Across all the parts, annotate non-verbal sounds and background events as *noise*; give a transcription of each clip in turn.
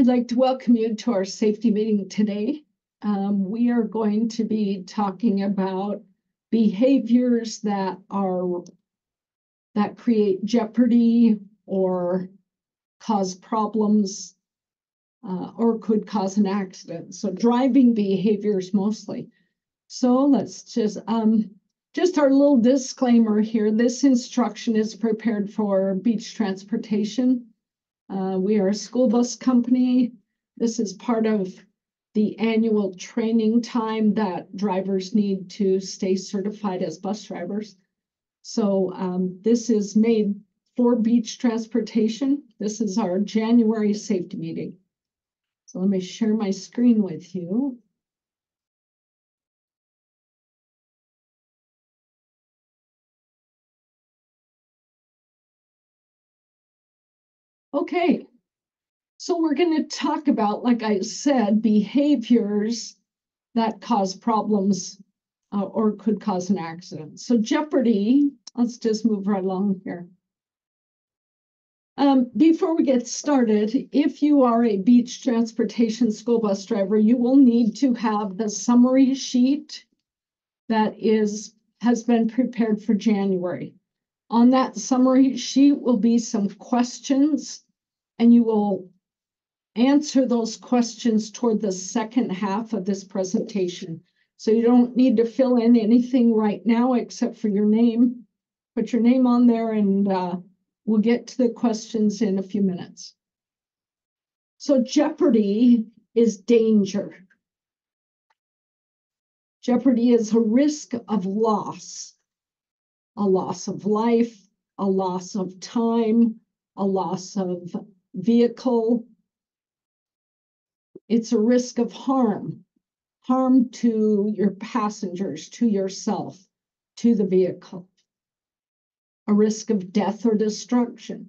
I'd like to welcome you to our safety meeting today. Um, we are going to be talking about behaviors that are that create jeopardy or cause problems uh, or could cause an accident. So driving behaviors mostly. So let's just um, just our little disclaimer here. This instruction is prepared for beach transportation. Uh, we are a school bus company. This is part of the annual training time that drivers need to stay certified as bus drivers. So um, this is made for beach transportation. This is our January safety meeting. So let me share my screen with you. Okay, so we're going to talk about, like I said, behaviors that cause problems uh, or could cause an accident. So jeopardy, let's just move right along here. Um, before we get started, if you are a beach transportation school bus driver, you will need to have the summary sheet that is has been prepared for January. On that summary sheet will be some questions, and you will answer those questions toward the second half of this presentation. So you don't need to fill in anything right now except for your name. Put your name on there and uh, we'll get to the questions in a few minutes. So jeopardy is danger. Jeopardy is a risk of loss a loss of life, a loss of time, a loss of vehicle. It's a risk of harm, harm to your passengers, to yourself, to the vehicle, a risk of death or destruction.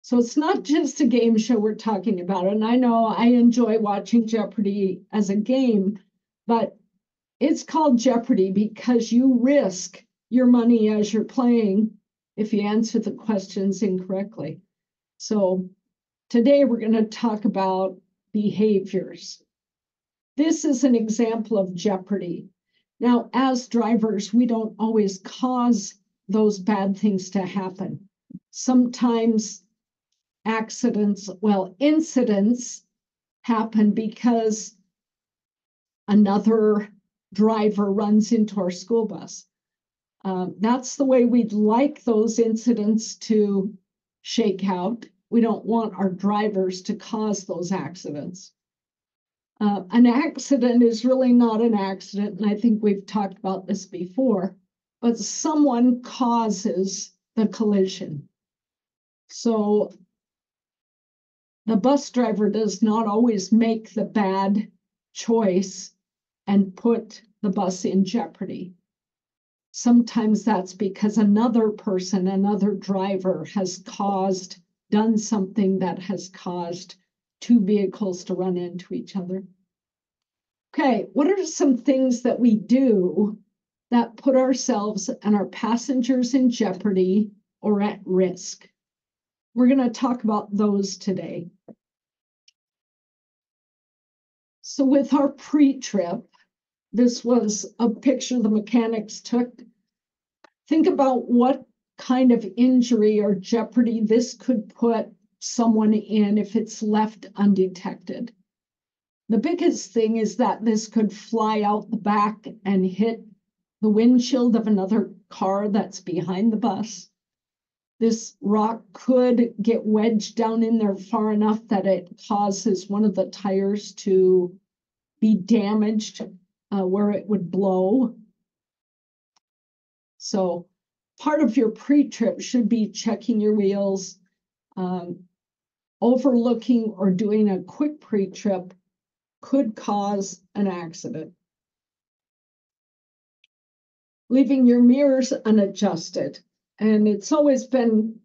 So it's not just a game show we're talking about. And I know I enjoy watching Jeopardy as a game, but it's called Jeopardy because you risk your money as you're playing if you answer the questions incorrectly. So today we're going to talk about behaviors. This is an example of Jeopardy. Now, as drivers, we don't always cause those bad things to happen. Sometimes accidents, well, incidents happen because another driver runs into our school bus. Um, that's the way we'd like those incidents to shake out. We don't want our drivers to cause those accidents. Uh, an accident is really not an accident, and I think we've talked about this before, but someone causes the collision. So the bus driver does not always make the bad choice and put the bus in jeopardy. Sometimes that's because another person, another driver has caused, done something that has caused two vehicles to run into each other. Okay, what are some things that we do that put ourselves and our passengers in jeopardy or at risk? We're going to talk about those today. So with our pre-trip, this was a picture the mechanics took. Think about what kind of injury or jeopardy this could put someone in if it's left undetected. The biggest thing is that this could fly out the back and hit the windshield of another car that's behind the bus. This rock could get wedged down in there far enough that it causes one of the tires to be damaged uh, where it would blow. So part of your pre-trip should be checking your wheels, um, overlooking or doing a quick pre-trip could cause an accident. Leaving your mirrors unadjusted. And it's always been,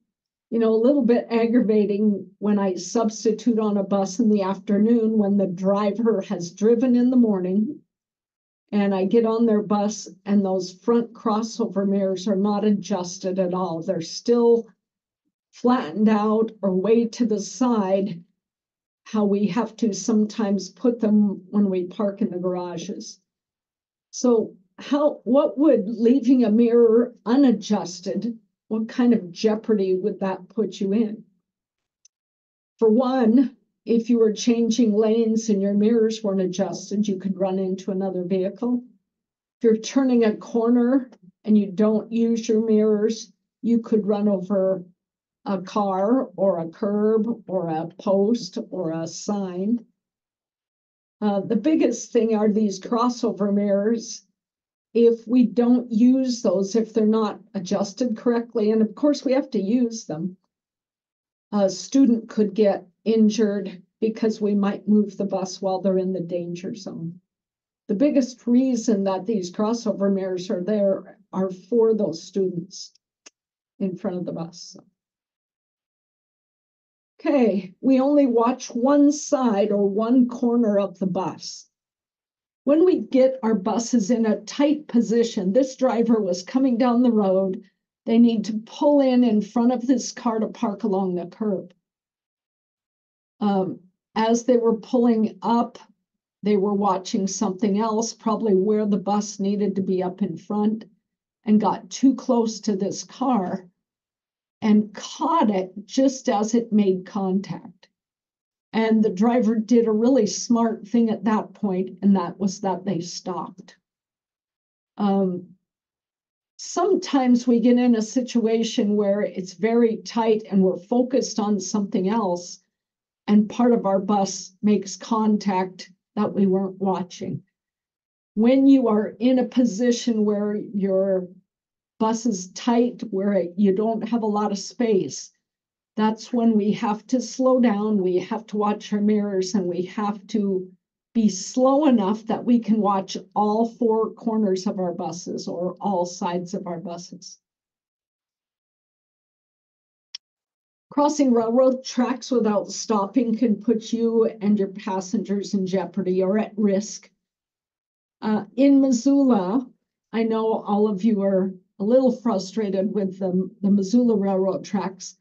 you know, a little bit aggravating when I substitute on a bus in the afternoon when the driver has driven in the morning and I get on their bus and those front crossover mirrors are not adjusted at all. They're still flattened out or way to the side, how we have to sometimes put them when we park in the garages. So how, what would leaving a mirror unadjusted, what kind of jeopardy would that put you in? For one, if you were changing lanes and your mirrors weren't adjusted, you could run into another vehicle. If you're turning a corner and you don't use your mirrors, you could run over a car or a curb or a post or a sign. Uh, the biggest thing are these crossover mirrors. If we don't use those, if they're not adjusted correctly, and of course we have to use them, a student could get injured because we might move the bus while they're in the danger zone. The biggest reason that these crossover mirrors are there are for those students in front of the bus. Okay, we only watch one side or one corner of the bus. When we get our buses in a tight position, this driver was coming down the road. They need to pull in in front of this car to park along the curb. Um, as they were pulling up, they were watching something else, probably where the bus needed to be up in front, and got too close to this car and caught it just as it made contact. And the driver did a really smart thing at that point, and that was that they stopped. Um, sometimes we get in a situation where it's very tight and we're focused on something else, and part of our bus makes contact that we weren't watching. When you are in a position where you're bus is tight where you don't have a lot of space, that's when we have to slow down, we have to watch our mirrors, and we have to be slow enough that we can watch all four corners of our buses or all sides of our buses. Crossing railroad tracks without stopping can put you and your passengers in jeopardy or at risk. Uh, in Missoula, I know all of you are a little frustrated with the, the Missoula Railroad tracks.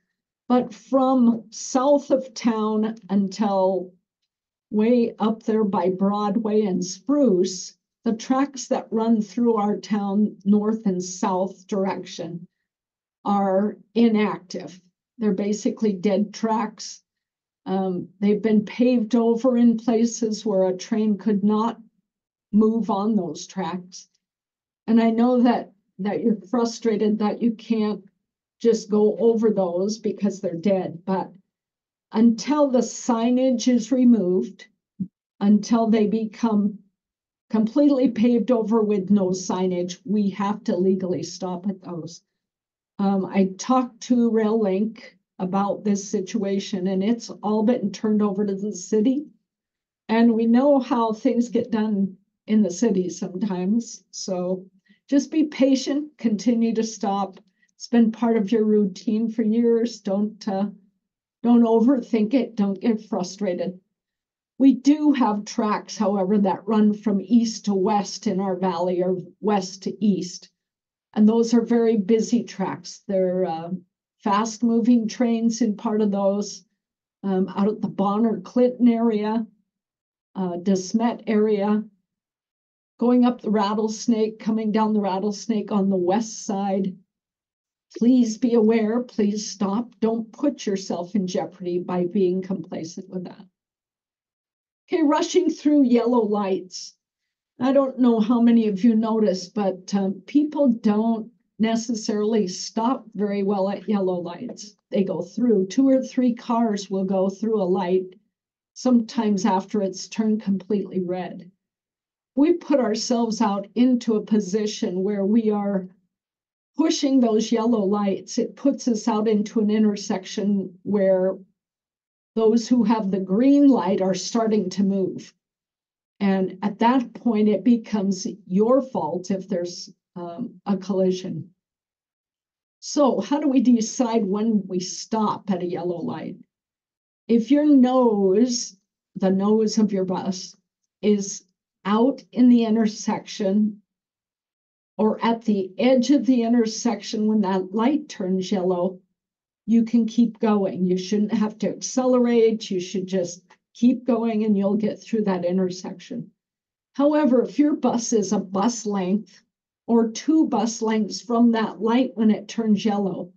But from south of town until way up there by Broadway and Spruce, the tracks that run through our town north and south direction are inactive. They're basically dead tracks. Um, they've been paved over in places where a train could not move on those tracks. And I know that that you're frustrated that you can't just go over those because they're dead. But until the signage is removed, until they become completely paved over with no signage, we have to legally stop at those. Um, I talked to Rail Link about this situation and it's all been turned over to the city. And we know how things get done in the city sometimes. So just be patient, continue to stop. It's been part of your routine for years. Don't uh, don't overthink it. Don't get frustrated. We do have tracks, however, that run from east to west in our valley or west to east. And those are very busy tracks. They're uh, fast moving trains in part of those um, out at the Bonner Clinton area, uh, DeSmet area going up the rattlesnake, coming down the rattlesnake on the west side. Please be aware, please stop. Don't put yourself in jeopardy by being complacent with that. Okay, rushing through yellow lights. I don't know how many of you noticed, but um, people don't necessarily stop very well at yellow lights. They go through. Two or three cars will go through a light sometimes after it's turned completely red we put ourselves out into a position where we are pushing those yellow lights, it puts us out into an intersection where those who have the green light are starting to move. And at that point, it becomes your fault if there's um, a collision. So, how do we decide when we stop at a yellow light? If your nose, the nose of your bus, is out in the intersection or at the edge of the intersection when that light turns yellow, you can keep going. You shouldn't have to accelerate. You should just keep going and you'll get through that intersection. However, if your bus is a bus length or two bus lengths from that light when it turns yellow,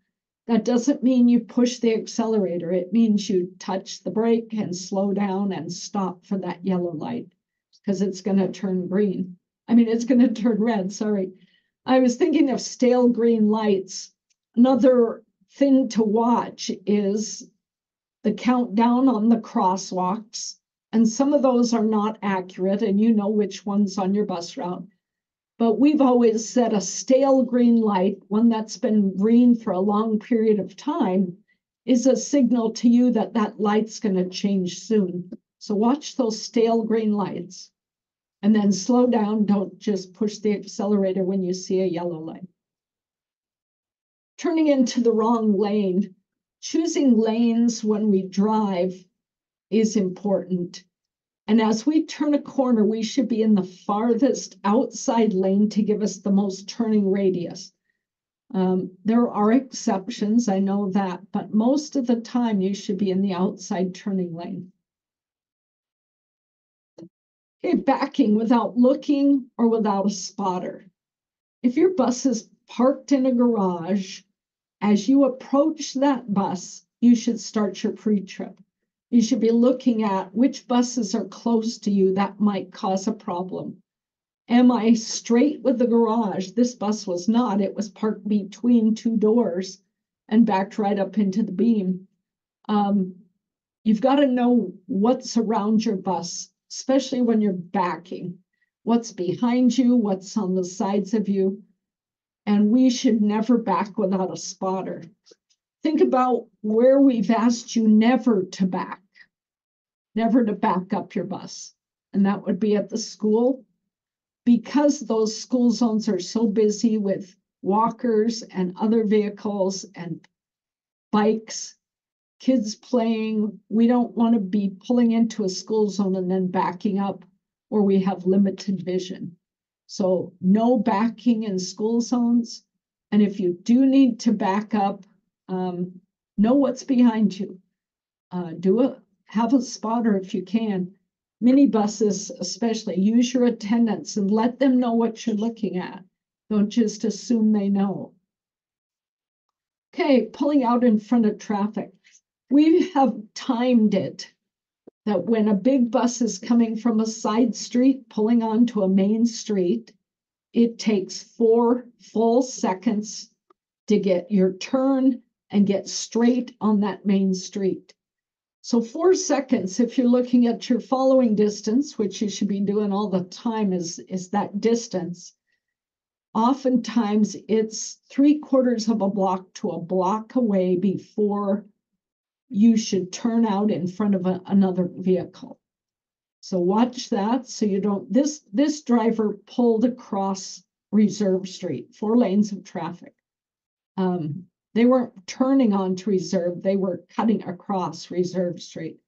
that doesn't mean you push the accelerator. It means you touch the brake and slow down and stop for that yellow light because it's going to turn green. I mean, it's going *laughs* to turn red. Sorry. I was thinking of stale green lights. Another thing to watch is the countdown on the crosswalks. And some of those are not accurate, and you know which one's on your bus route. But we've always said a stale green light, one that's been green for a long period of time, is a signal to you that that light's going to change soon. So watch those stale green lights and then slow down. Don't just push the accelerator when you see a yellow light. Turning into the wrong lane, choosing lanes when we drive is important. And as we turn a corner, we should be in the farthest outside lane to give us the most turning radius. Um, there are exceptions, I know that, but most of the time you should be in the outside turning lane. Okay, backing without looking or without a spotter. If your bus is parked in a garage, as you approach that bus, you should start your pre-trip you should be looking at which buses are close to you that might cause a problem. Am I straight with the garage? This bus was not. It was parked between two doors and backed right up into the beam. Um, you've got to know what's around your bus, especially when you're backing. What's behind you, what's on the sides of you. And we should never back without a spotter. Think about where we've asked you never to back never to back up your bus. And that would be at the school. Because those school zones are so busy with walkers and other vehicles and bikes, kids playing, we don't want to be pulling into a school zone and then backing up where we have limited vision. So no backing in school zones. And if you do need to back up, um, know what's behind you. Uh, do a have a spotter if you can. Minibuses, especially, use your attendants and let them know what you're looking at. Don't just assume they know. Okay, pulling out in front of traffic. We have timed it that when a big bus is coming from a side street pulling onto a main street, it takes four full seconds to get your turn and get straight on that main street. So four seconds, if you're looking at your following distance, which you should be doing all the time, is, is that distance. Oftentimes it's three quarters of a block to a block away before you should turn out in front of a, another vehicle. So watch that so you don't, this, this driver pulled across Reserve Street, four lanes of traffic. Um, they weren't turning onto Reserve, they were cutting across Reserve Street.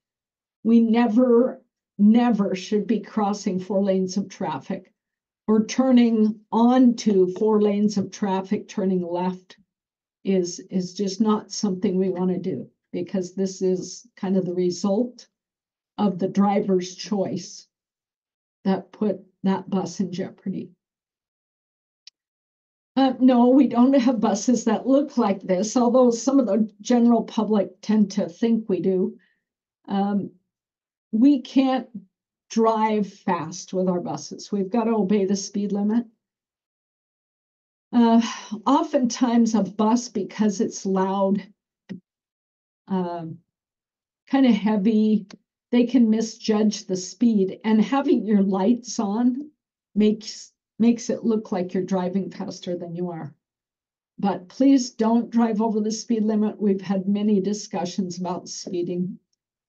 We never, never should be crossing four lanes of traffic or turning onto four lanes of traffic, turning left is, is just not something we want to do because this is kind of the result of the driver's choice that put that bus in jeopardy. Uh, no, we don't have buses that look like this, although some of the general public tend to think we do. Um, we can't drive fast with our buses. We've got to obey the speed limit. Uh, oftentimes, a bus, because it's loud, um, kind of heavy, they can misjudge the speed. And having your lights on makes makes it look like you're driving faster than you are. But please don't drive over the speed limit. We've had many discussions about speeding.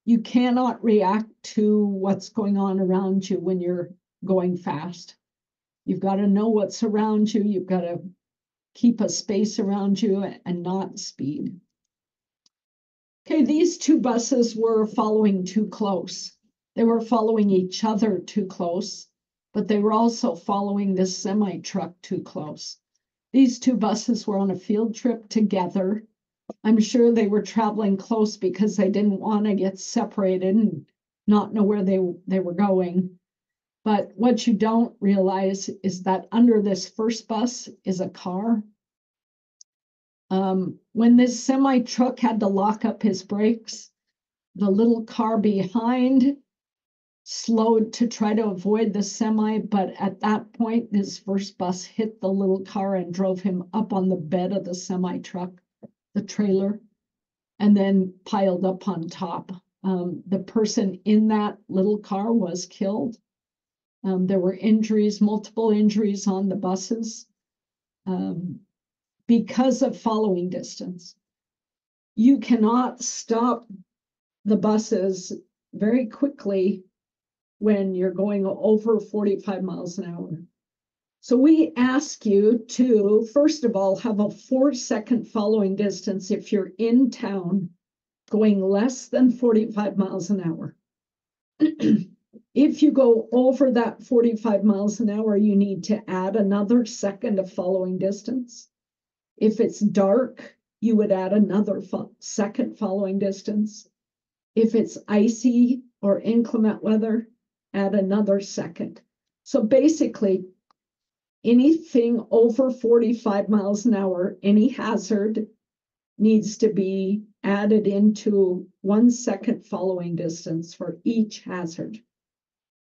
You cannot react to what's going on around you when you're going fast. You've got to know what's around you. You've got to keep a space around you and not speed. Okay, these two buses were following too close. They were following each other too close but they were also following this semi truck too close. These two buses were on a field trip together. I'm sure they were traveling close because they didn't want to get separated and not know where they, they were going. But what you don't realize is that under this first bus is a car. Um, when this semi truck had to lock up his brakes, the little car behind slowed to try to avoid the semi, but at that point, this first bus hit the little car and drove him up on the bed of the semi truck, the trailer, and then piled up on top. Um, the person in that little car was killed. Um, there were injuries, multiple injuries on the buses um, because of following distance. You cannot stop the buses very quickly when you're going over 45 miles an hour. So we ask you to, first of all, have a four second following distance if you're in town going less than 45 miles an hour. *clears throat* if you go over that 45 miles an hour, you need to add another second of following distance. If it's dark, you would add another fo second following distance. If it's icy or inclement weather, add another second. So basically, anything over 45 miles an hour, any hazard needs to be added into one second following distance for each hazard.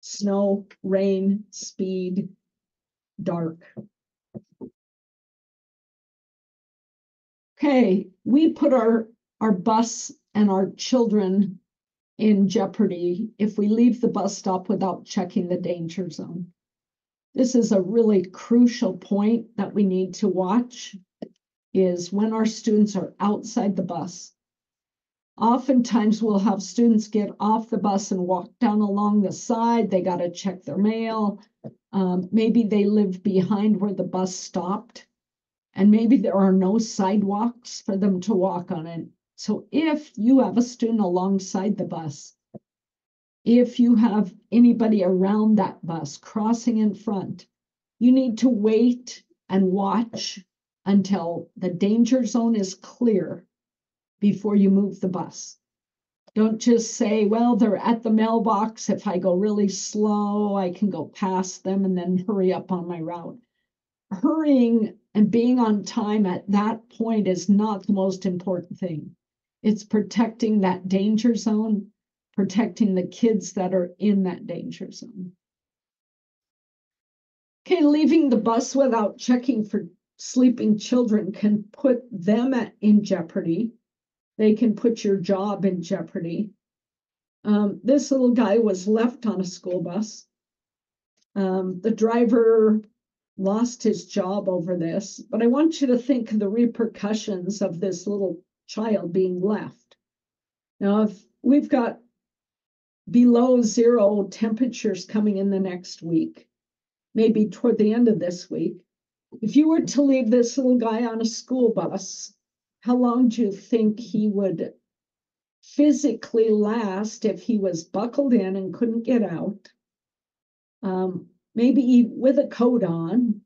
Snow, rain, speed, dark. Okay, we put our, our bus and our children in jeopardy if we leave the bus stop without checking the danger zone. This is a really crucial point that we need to watch is when our students are outside the bus. Oftentimes we'll have students get off the bus and walk down along the side. They got to check their mail. Um, maybe they live behind where the bus stopped. And maybe there are no sidewalks for them to walk on it. So if you have a student alongside the bus, if you have anybody around that bus crossing in front, you need to wait and watch until the danger zone is clear before you move the bus. Don't just say, well, they're at the mailbox. If I go really slow, I can go past them and then hurry up on my route. Hurrying and being on time at that point is not the most important thing. It's protecting that danger zone, protecting the kids that are in that danger zone. Okay, leaving the bus without checking for sleeping children can put them at, in jeopardy. They can put your job in jeopardy. Um, this little guy was left on a school bus. Um, the driver lost his job over this, but I want you to think of the repercussions of this little child being left. Now, if we've got below zero temperatures coming in the next week, maybe toward the end of this week, if you were to leave this little guy on a school bus, how long do you think he would physically last if he was buckled in and couldn't get out? Um, maybe with a coat on,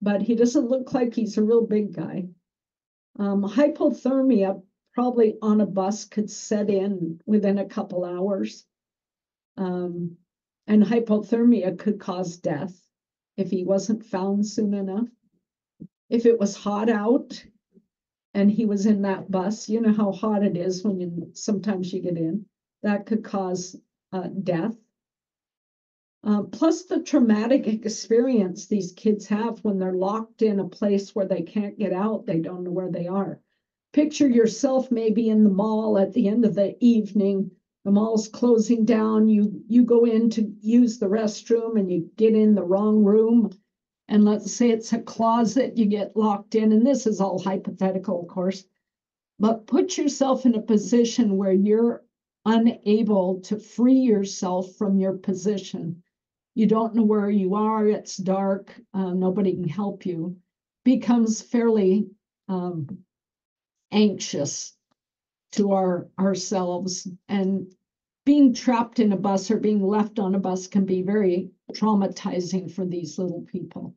but he doesn't look like he's a real big guy. Um, hypothermia probably on a bus could set in within a couple hours. Um, and hypothermia could cause death if he wasn't found soon enough. If it was hot out and he was in that bus, you know how hot it is when you sometimes you get in, that could cause uh, death. Uh, plus the traumatic experience these kids have when they're locked in a place where they can't get out, they don't know where they are. Picture yourself maybe in the mall at the end of the evening, the mall's closing down, you you go in to use the restroom and you get in the wrong room. And let's say it's a closet, you get locked in, and this is all hypothetical, of course. But put yourself in a position where you're unable to free yourself from your position you don't know where you are, it's dark, uh, nobody can help you, becomes fairly um, anxious to our ourselves. And being trapped in a bus or being left on a bus can be very traumatizing for these little people.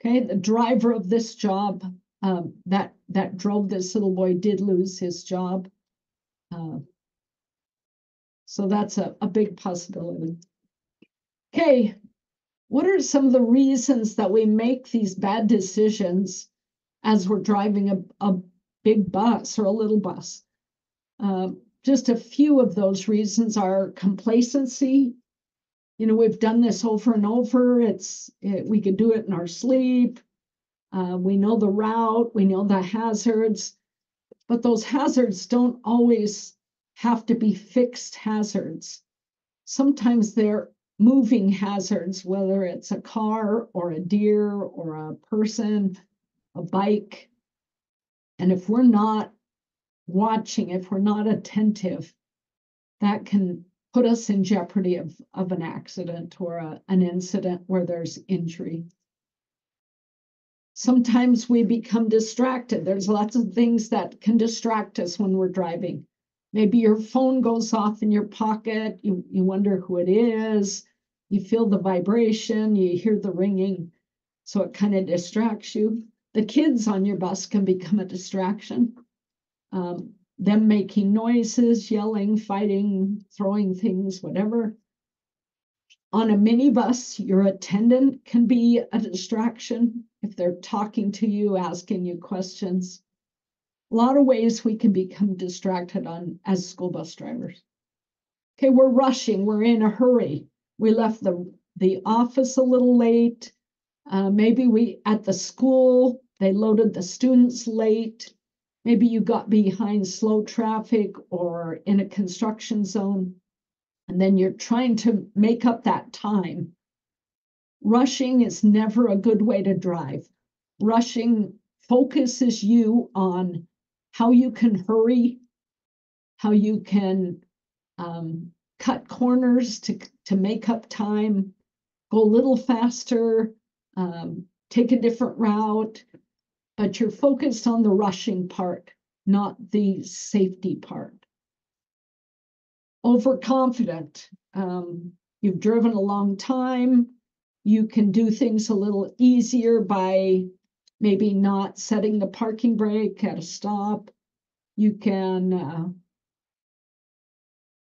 Okay, the driver of this job um, that that drove this little boy did lose his job. Uh, so that's a, a big possibility. Okay, what are some of the reasons that we make these bad decisions as we're driving a, a big bus or a little bus? Uh, just a few of those reasons are complacency. You know, we've done this over and over. It's it, we could do it in our sleep. Uh, we know the route, we know the hazards, but those hazards don't always have to be fixed hazards. Sometimes they're moving hazards, whether it's a car or a deer or a person, a bike. And if we're not watching, if we're not attentive, that can put us in jeopardy of, of an accident or a, an incident where there's injury. Sometimes we become distracted. There's lots of things that can distract us when we're driving. Maybe your phone goes off in your pocket. You, you wonder who it is. You feel the vibration, you hear the ringing. So it kind of distracts you. The kids on your bus can become a distraction. Um, them making noises, yelling, fighting, throwing things, whatever. On a minibus, your attendant can be a distraction if they're talking to you, asking you questions. A lot of ways we can become distracted on as school bus drivers. Okay, we're rushing, we're in a hurry. We left the, the office a little late. Uh, maybe we at the school, they loaded the students late. Maybe you got behind slow traffic or in a construction zone and then you're trying to make up that time. Rushing is never a good way to drive. Rushing focuses you on how you can hurry, how you can um, cut corners to, to make up time, go a little faster, um, take a different route, but you're focused on the rushing part, not the safety part overconfident. Um, you've driven a long time. You can do things a little easier by maybe not setting the parking brake at a stop. You can uh,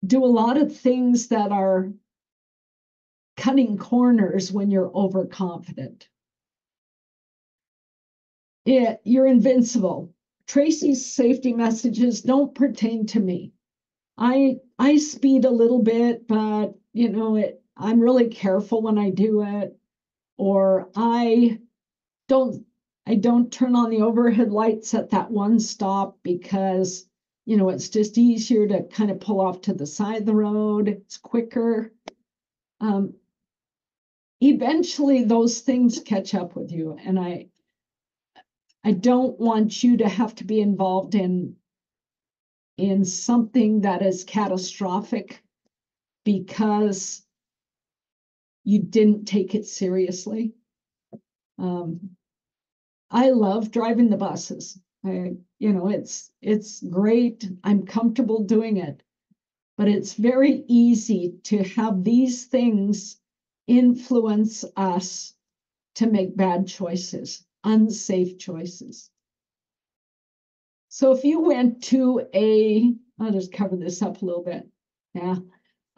do a lot of things that are cutting corners when you're overconfident. It, you're invincible. Tracy's safety messages don't pertain to me. I I speed a little bit, but you know it. I'm really careful when I do it, or I don't I don't turn on the overhead lights at that one stop because you know it's just easier to kind of pull off to the side of the road. It's quicker. Um, eventually, those things catch up with you, and I I don't want you to have to be involved in in something that is catastrophic because you didn't take it seriously. Um, I love driving the buses. I, you know, it's it's great. I'm comfortable doing it, but it's very easy to have these things influence us to make bad choices, unsafe choices. So if you went to a, I'll just cover this up a little bit. Yeah.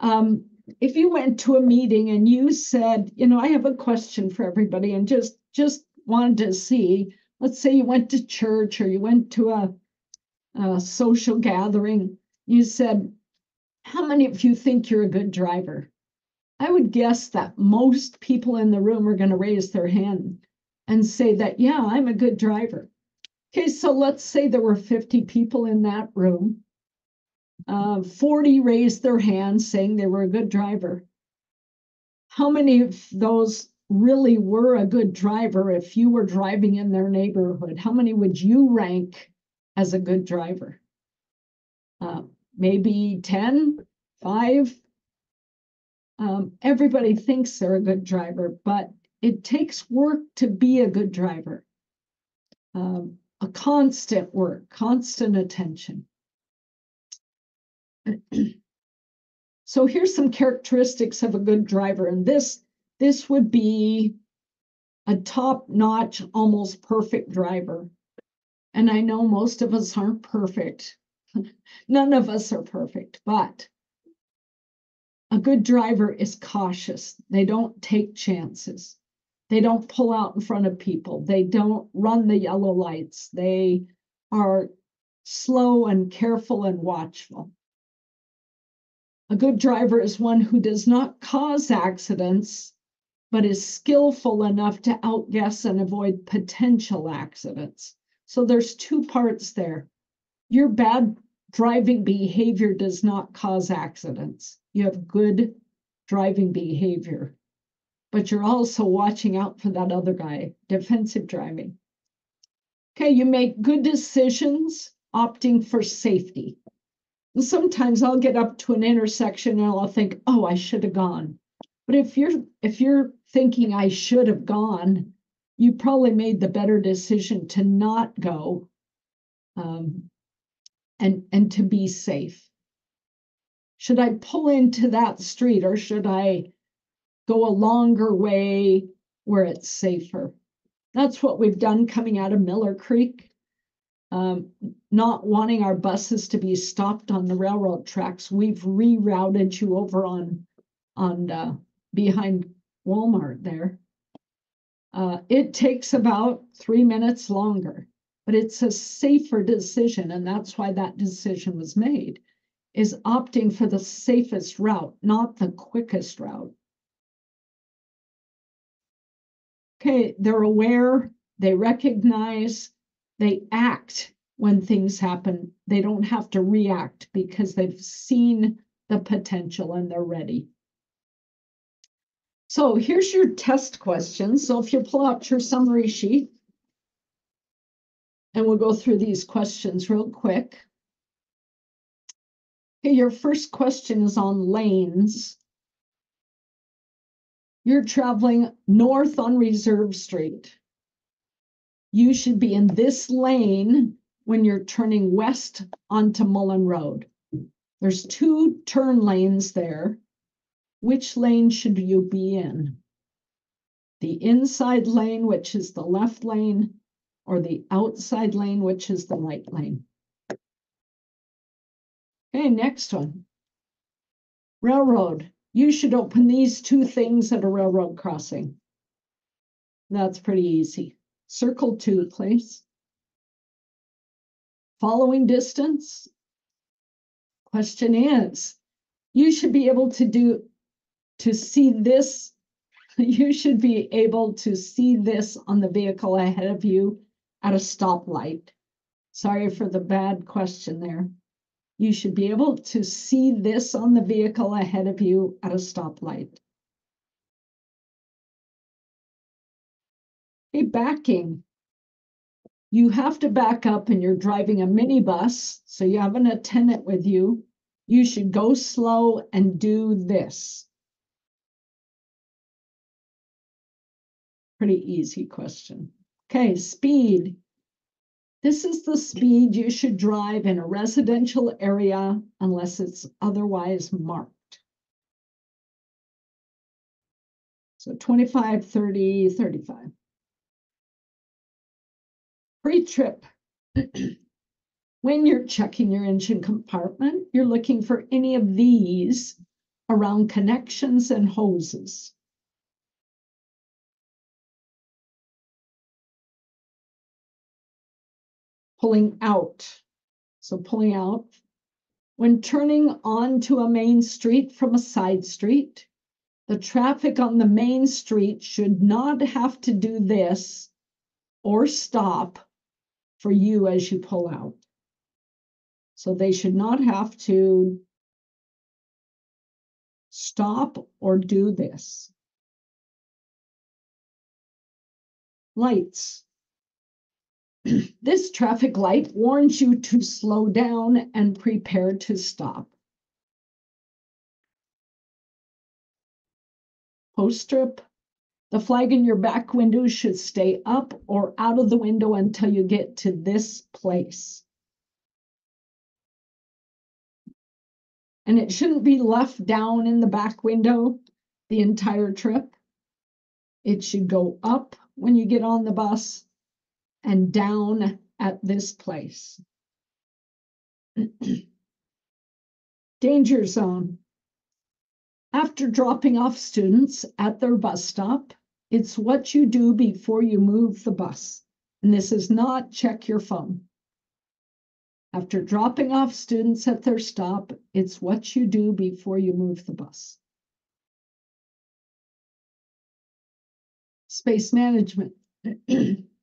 Um, if you went to a meeting and you said, you know, I have a question for everybody and just just wanted to see, let's say you went to church or you went to a, a social gathering, you said, how many of you think you're a good driver? I would guess that most people in the room are going to raise their hand and say that, yeah, I'm a good driver. Okay, so let's say there were 50 people in that room. Uh, 40 raised their hands saying they were a good driver. How many of those really were a good driver if you were driving in their neighborhood? How many would you rank as a good driver? Uh, maybe 10, 5. Um, everybody thinks they're a good driver, but it takes work to be a good driver. Um, a constant work, constant attention. *clears throat* so here's some characteristics of a good driver, and this this would be a top-notch, almost perfect driver. And I know most of us aren't perfect. *laughs* None of us are perfect, but a good driver is cautious. They don't take chances. They don't pull out in front of people. They don't run the yellow lights. They are slow and careful and watchful. A good driver is one who does not cause accidents, but is skillful enough to outguess and avoid potential accidents. So there's two parts there. Your bad driving behavior does not cause accidents. You have good driving behavior, but you're also watching out for that other guy, defensive driving. Okay, you make good decisions opting for safety. And sometimes I'll get up to an intersection and I'll think, "Oh, I should have gone." But if you're if you're thinking I should have gone, you probably made the better decision to not go um, and and to be safe. Should I pull into that street or should I go a longer way where it's safer? That's what we've done coming out of Miller Creek. Um, not wanting our buses to be stopped on the railroad tracks, we've rerouted you over on on uh, behind Walmart there. Uh, it takes about three minutes longer, but it's a safer decision, and that's why that decision was made. Is opting for the safest route, not the quickest route. Okay, they're aware, they recognize, they act when things happen. They don't have to react because they've seen the potential and they're ready. So here's your test question. So if you pull out your summary sheet, and we'll go through these questions real quick. Okay, your first question is on lanes. You're traveling north on Reserve Street. You should be in this lane when you're turning west onto Mullen Road. There's two turn lanes there. Which lane should you be in? The inside lane, which is the left lane, or the outside lane, which is the right lane? Okay, next one. Railroad. You should open these two things at a railroad crossing. That's pretty easy. Circle two, please. Following distance. Question is, you should be able to do to see this, *laughs* you should be able to see this on the vehicle ahead of you at a stoplight. Sorry for the bad question there. You should be able to see this on the vehicle ahead of you at a stoplight. Okay, backing. You have to back up and you're driving a minibus, so you have an attendant with you. You should go slow and do this. Pretty easy question. Okay, speed. This is the speed you should drive in a residential area unless it's otherwise marked. So 25, 30, 35. Pre-trip. *clears throat* when you're checking your engine compartment, you're looking for any of these around connections and hoses. Pulling out. So pulling out. When turning onto a main street from a side street, the traffic on the main street should not have to do this or stop for you as you pull out. So they should not have to stop or do this. Lights. This traffic light warns you to slow down and prepare to stop. Post trip, the flag in your back window should stay up or out of the window until you get to this place. And it shouldn't be left down in the back window the entire trip. It should go up when you get on the bus and down at this place. *clears throat* Danger zone. After dropping off students at their bus stop, it's what you do before you move the bus. And this is not check your phone. After dropping off students at their stop, it's what you do before you move the bus. Space management. *clears throat*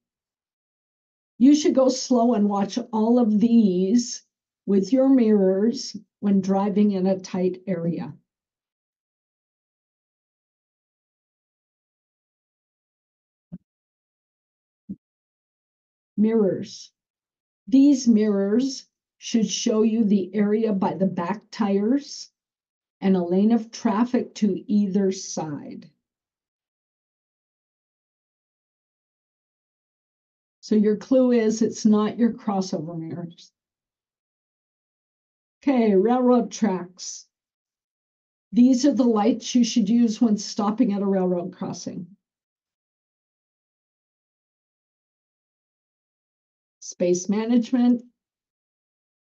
you should go slow and watch all of these with your mirrors when driving in a tight area. Mirrors. These mirrors should show you the area by the back tires and a lane of traffic to either side. So your clue is it's not your crossover mirrors. Okay, railroad tracks. These are the lights you should use when stopping at a railroad crossing. space management.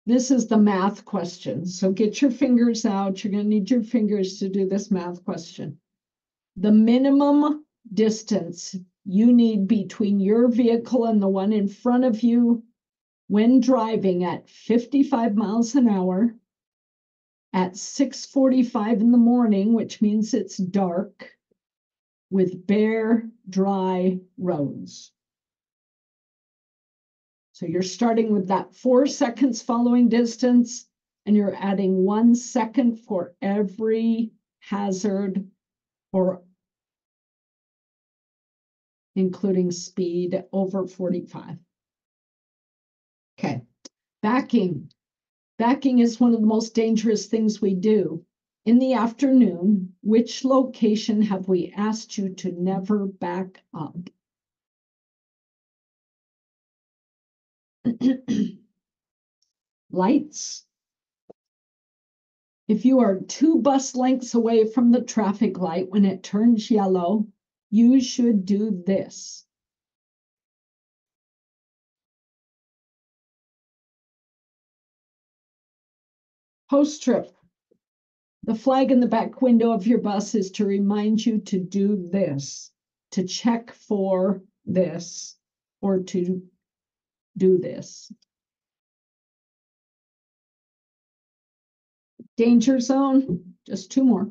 This is the math question. So get your fingers out. You're going to need your fingers to do this math question. The minimum distance you need between your vehicle and the one in front of you when driving at 55 miles an hour at 6:45 in the morning, which means it's dark with bare, dry roads. So you're starting with that four seconds following distance, and you're adding one second for every hazard or including speed over 45. Okay, backing. Backing is one of the most dangerous things we do. In the afternoon, which location have we asked you to never back up? Lights. If you are two bus lengths away from the traffic light when it turns yellow, you should do this. Post trip. The flag in the back window of your bus is to remind you to do this, to check for this, or to do this. Danger zone, just two more.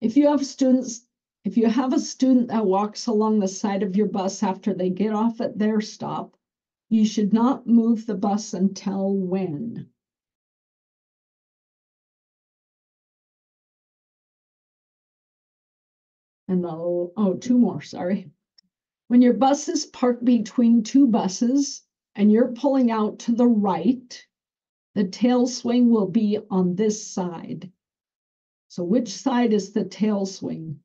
If you have students, if you have a student that walks along the side of your bus after they get off at their stop, you should not move the bus until when? And oh, two more, sorry. When your bus is parked between two buses and you're pulling out to the right, the tail swing will be on this side. So which side is the tail swing?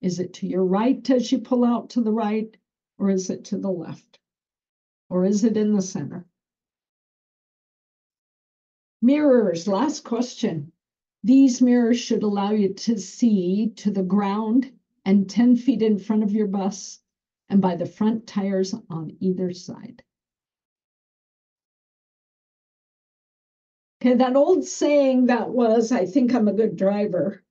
Is it to your right as you pull out to the right, or is it to the left? Or is it in the center? Mirrors, last question. These mirrors should allow you to see to the ground and 10 feet in front of your bus and by the front tires on either side. Okay, that old saying that was, I think I'm a good driver,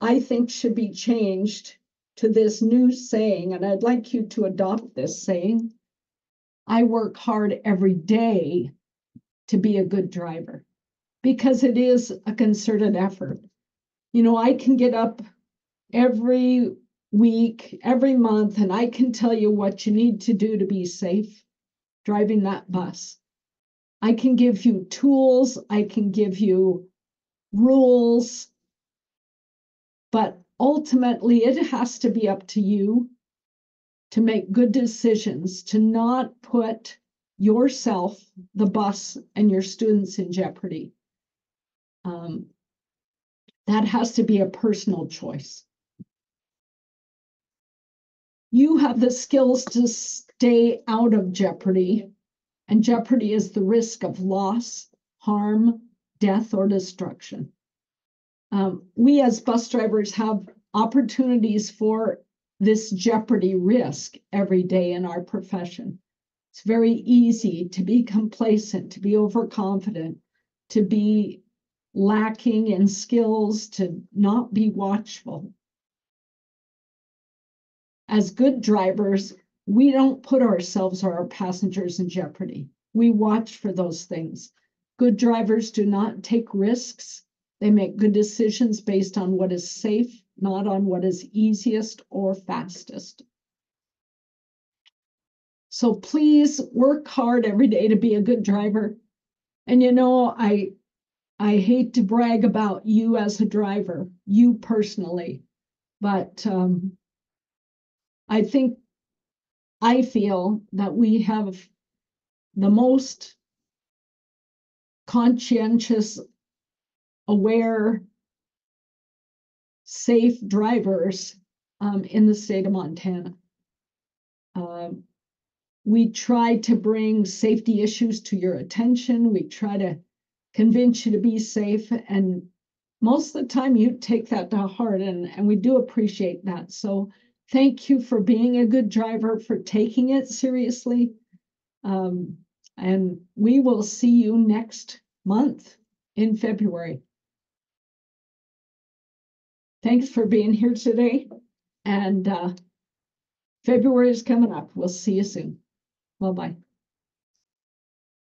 I think should be changed to this new saying, and I'd like you to adopt this saying. I work hard every day to be a good driver because it is a concerted effort. You know, I can get up every week, every month, and I can tell you what you need to do to be safe driving that bus. I can give you tools, I can give you rules, but ultimately it has to be up to you to make good decisions, to not put yourself, the bus, and your students in jeopardy. Um, that has to be a personal choice you have the skills to stay out of jeopardy. And jeopardy is the risk of loss, harm, death, or destruction. Um, we as bus drivers have opportunities for this jeopardy risk every day in our profession. It's very easy to be complacent, to be overconfident, to be lacking in skills, to not be watchful. As good drivers, we don't put ourselves or our passengers in jeopardy. We watch for those things. Good drivers do not take risks. They make good decisions based on what is safe, not on what is easiest or fastest. So please work hard every day to be a good driver. And you know, I I hate to brag about you as a driver, you personally, but um, I think I feel that we have the most conscientious, aware, safe drivers um, in the state of Montana. Um, we try to bring safety issues to your attention. We try to convince you to be safe. And most of the time, you take that to heart, and, and we do appreciate that. So, thank you for being a good driver, for taking it seriously. Um, and we will see you next month in February. Thanks for being here today. And uh, February is coming up. We'll see you soon. Bye bye.